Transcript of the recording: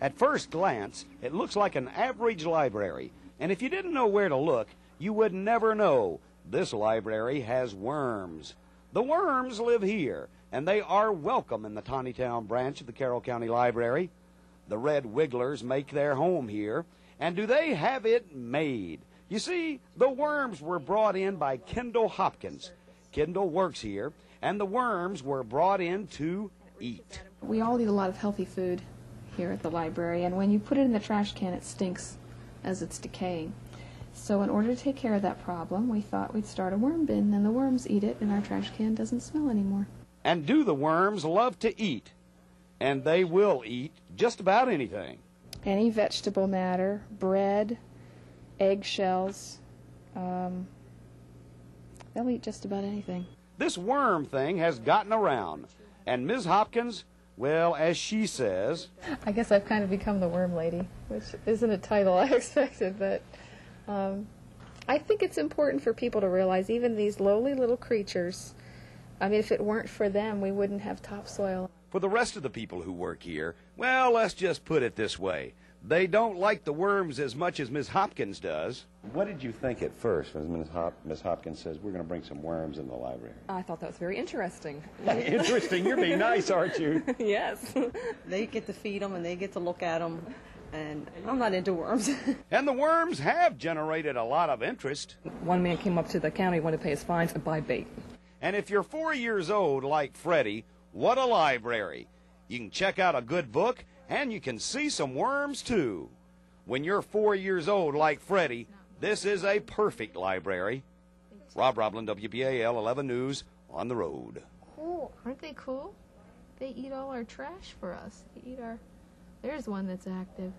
At first glance, it looks like an average library, and if you didn't know where to look, you would never know this library has worms. The worms live here, and they are welcome in the Town branch of the Carroll County Library. The red wigglers make their home here, and do they have it made? You see, the worms were brought in by Kendall Hopkins. Kendall works here, and the worms were brought in to eat. We all eat a lot of healthy food here at the library, and when you put it in the trash can, it stinks as it's decaying. So, in order to take care of that problem, we thought we'd start a worm bin, and the worms eat it, and our trash can doesn't smell anymore. And do the worms love to eat? And they will eat just about anything. Any vegetable matter, bread, eggshells, um, they'll eat just about anything. This worm thing has gotten around, and Ms. Hopkins, well, as she says, I guess I've kind of become the worm lady, which isn't a title I expected, but um, I think it's important for people to realize even these lowly little creatures. I mean, if it weren't for them, we wouldn't have topsoil. For the rest of the people who work here, well, let's just put it this way. They don't like the worms as much as Miss Hopkins does. What did you think at first when Ms. Hop- Ms. Hopkins says we're going to bring some worms in the library? I thought that was very interesting. Interesting. You're being nice, aren't you? yes. They get to feed them and they get to look at them, and I'm not into worms. And the worms have generated a lot of interest. One man came up to the county, wanted to pay his fines and buy bait. And if you're four years old like Freddie, what a library! You can check out a good book and you can see some worms too. When you're four years old like Freddie, this is a perfect library. Rob Roblin, WBAL 11 News, on the road. Cool. Aren't they cool? They eat all our trash for us. They eat our. There's one that's active.